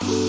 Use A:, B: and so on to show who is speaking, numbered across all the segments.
A: Bye.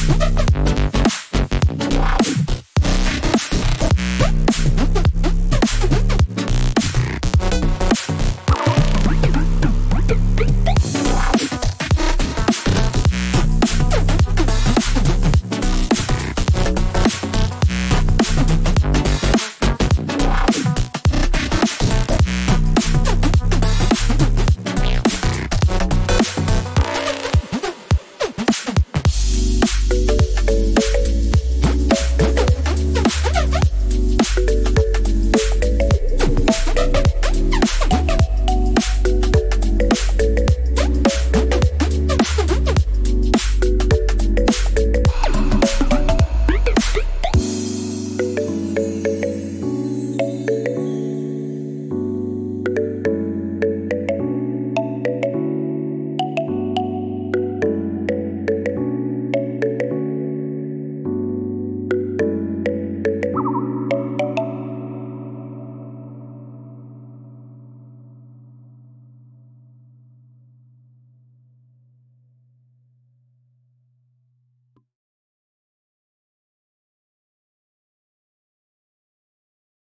A: Yeah.